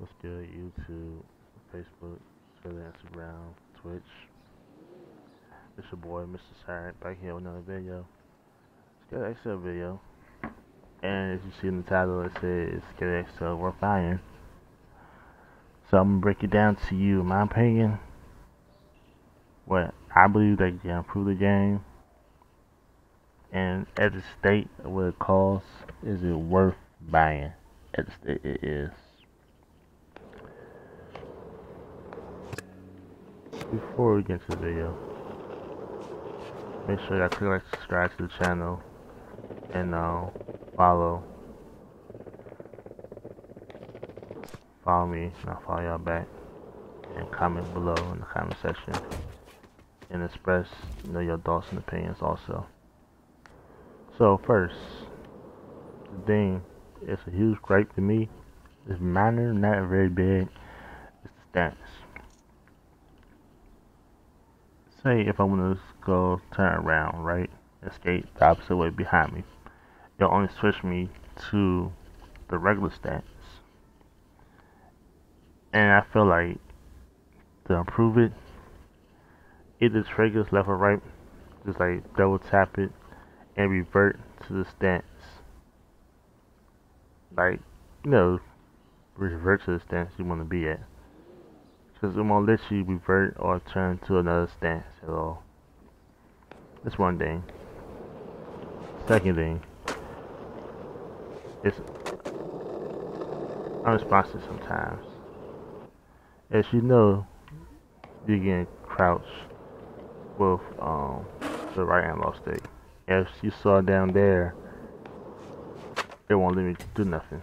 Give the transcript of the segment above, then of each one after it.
What's good? YouTube, Facebook, Instagram, Twitch. It's your boy, Mysta Cyric, back here with another video. It's got XL video. And as you see in the title, it says Get XL Worth Buying. So I'm gonna break it down to you, in my opinion. What I believe they can improve the game. And at the state what it costs, is it worth buying? At the state it is. Before we get into the video, make sure y'all click like, subscribe to the channel, and uh, follow. Follow me, and I'll follow y'all back. And comment below in the comment section. And express you know, your thoughts and opinions also. So first, the thing, it's a huge gripe to me. It's minor, not very big. It's the stats say if I want to go turn around, right, escape the opposite way behind me, it'll only switch me to the regular stats. And I feel like to improve it, either triggers left or right, just like double tap it and revert to the stance. Like, you know, revert to the stance you want to be at. Because it won't let you revert or turn to another stance at all. That's one thing. Second thing, it's unresponsive sometimes. As you know, you can crouch with um, the right analog stick. If you saw down there, it won't let me do nothing.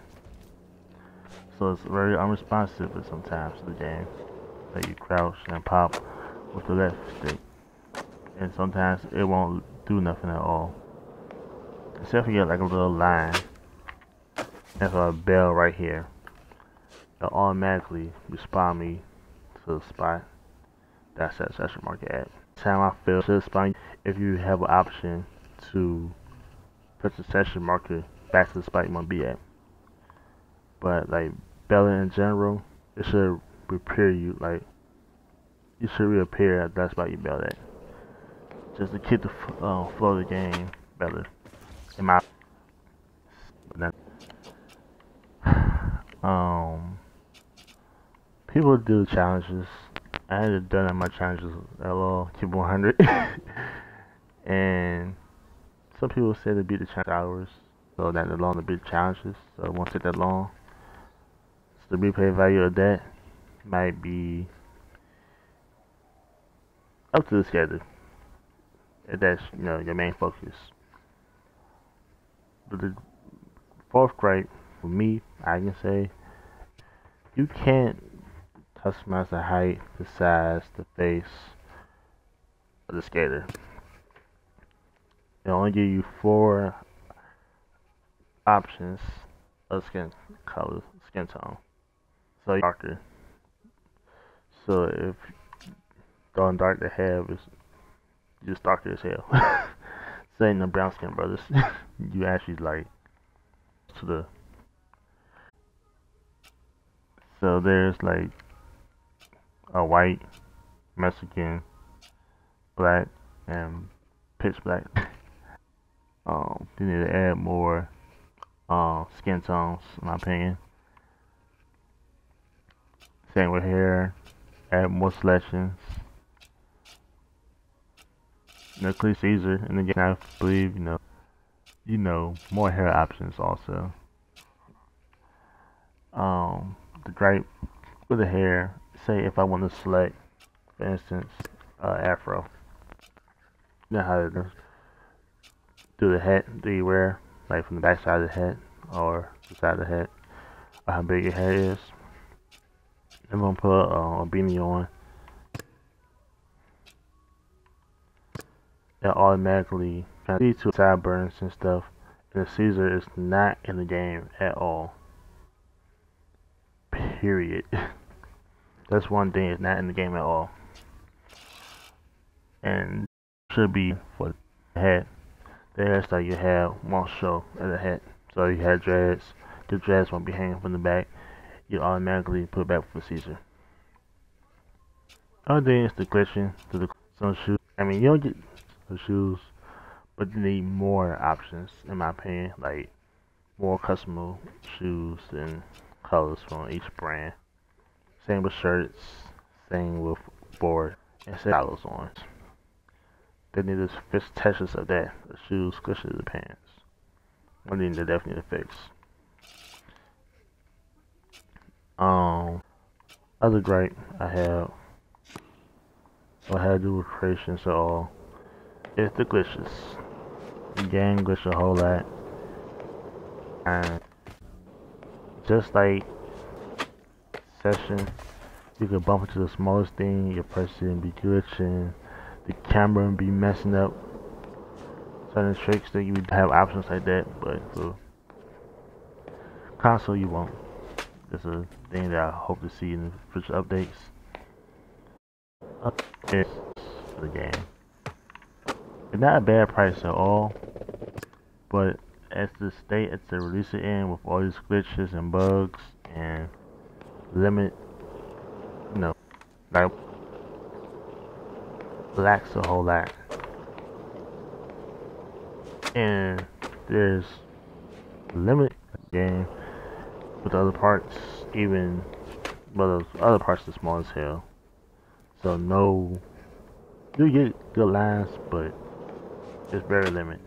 So it's very unresponsive sometimes the game that you crouch and pop with the left stick. And sometimes it won't do nothing at all. Except for you get like a little line and a bell right here. It'll automatically respond me to the spot that's that session marker at. Time I feel to spawn if you have an option to put the session marker back to the spot you want to be at. But like belling in general, it should repair you, like, you should reappear that's why you build it. Just to keep the uh, flow of the game better. In my um people do challenges. I haven't done my challenges at all. Keep 100, and some people say they beat the challenge hours, so that the longer beat challenges, so it won't take that long. So the replay value of that might be up to the schedule. If that's you know your main focus. But the fourth grade, for me, I can say you can't customize the height, the size, the face of the skater. They only give you four options of skin color, skin tone. So darker. So if going dark to have is just darker as hell. Saying the brown skin brothers, you actually like to the. So there's like a white, Mexican, black, and pitch black. um, you need to add more uh, skin tones, in my opinion. Same with hair add more selections. Nuclear Caesar, and again, I believe, you know, you know, more hair options also. Um, the gripe with the hair, say if I want to select, for instance, uh, afro. You know how to do the hat do you wear, like from the back side of the head or the side of the head, or how big your hair is. I'm gonna put uh, a beanie on. It automatically leads to sideburns and stuff. And the Caesar is not in the game at all. Period. That's one thing, it's not in the game at all. And should be for the head. The hairstyle you have won't show at the head. So you had dreads, the dreads won't be hanging from the back you automatically put back for season. Other thing is the glitching to the some shoes. I mean, you don't get the shoes, but you need more options, in my opinion. Like more custom shoes and colors from each brand. Same with shirts. Same with board and collars on. They need to fix textures of that. The shoes, especially the pants. One thing they definitely need to fix. Other gripe I have, what had to do with creations at all, is the glitches. The game glitch a whole lot. And just like session, you could bump into the smallest thing, your person be glitching, the camera be messing up. Certain tricks that you have options like that, but for console you won't. That's a thing that I hope to see in the future updates. It's the game. It's not a bad price at all, but as the state it's the release it in with all these glitches and bugs and limit, you know, like lacks a whole lot. And there's limit game with other parts, even but the other parts are small as hell. So no, you get good lines, but it's very limited.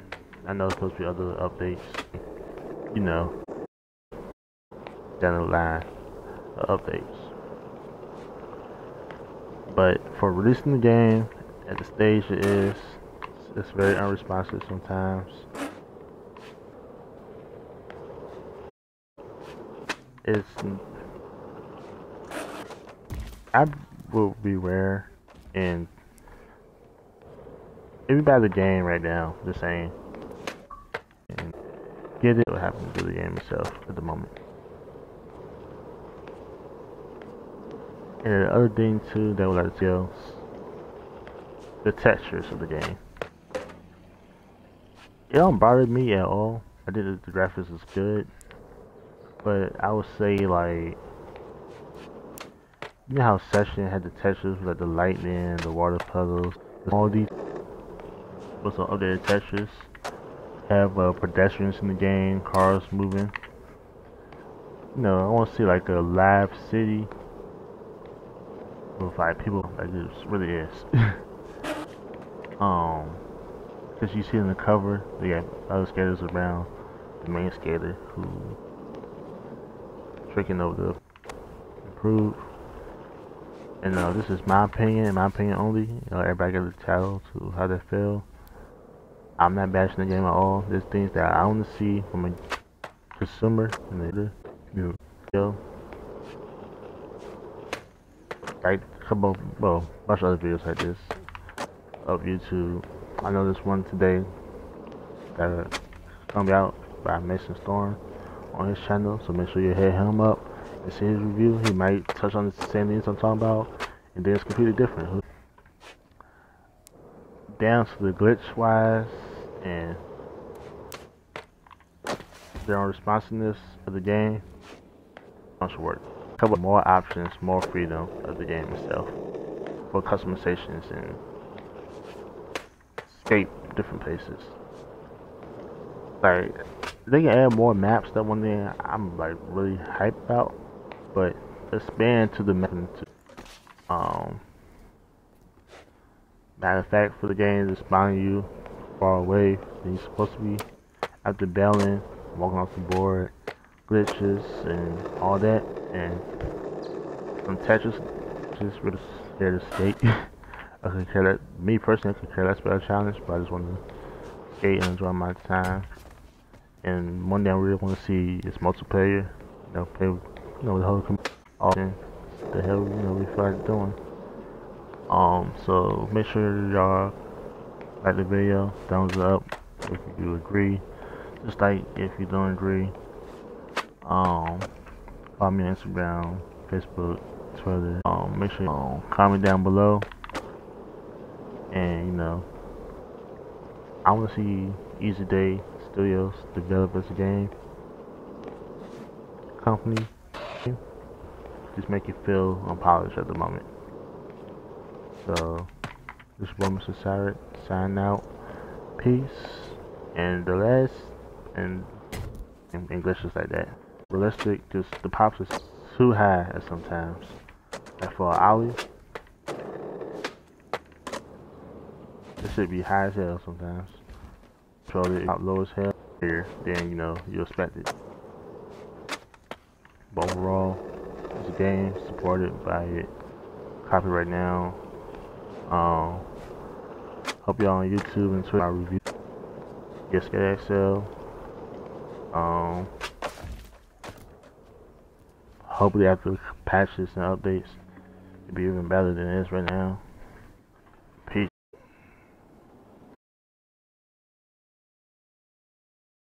I know there's supposed to be other updates, you know, down the line updates. But for releasing the game at the stage it is, it's very unresponsive sometimes. It's I will beware and buy the game right now, just saying and get it what happens to the game itself at the moment. And the other thing too that I would like to tell the textures of the game. It don't bother me at all. I think the graphics is good. But I would say like you know how Session had the textures like the lightning, the water puddles, all these with some updated textures. Have uh, pedestrians in the game, cars moving. You know, I want to see like a live city with like people like this really is. um, because you see in the cover, they got other skaters around the main skater who tricking over the improve. And uh, this is my opinion, in my opinion only. You know, everybody got a title to how they feel. I'm not bashing the game at all. There's things that I want to see from a consumer and the know, like a couple, well, a bunch of other videos like this of YouTube. I know this one today that gonna be out by Mason Storm on his channel, so make sure you hit him up and see his review. He might touch on the same things I'm talking about, and then it's completely different. Down to the glitch wise and their own responsiveness of the game, much work. A couple more options, more freedom of the game itself for customizations and escape different places. Like they can add more maps. That one thing I'm like really hyped about, but expand to the map. Um, matter of fact, for the game to spawn you far away than you're supposed to be after bailing, walking off the board, glitches and all that, and some Tetris, just really scared to skate. I could care that, me personally, I could care less about a challenge, but I just want to skate and enjoy my time. And one I really want to see is multiplayer. You know, play with, you know, the whole community. The hell, you know, we like doing. Um, so make sure y'all like the video, thumbs up if you agree. Just like if you don't agree. Um, follow me on Instagram, Facebook, Twitter. Um, make sure um, comment down below. And you know, I want to see Easy Day Studios developers game company. just make you feel unpolished at the moment. So, this is Mysta Cyric, sign out. Peace. And the last, and in English is like that. Realistic, just the pops is too high at sometimes. Like for Ollie, it should be high as hell sometimes. Probably out low as hell here, then you know, you expect it. But overall, it's a game supported by it. Copyright now. Um, hope y'all on YouTube and Twitter. Review. Yes, get XL. Um, hopefully after patches and updates, it'll be even better than it is right now.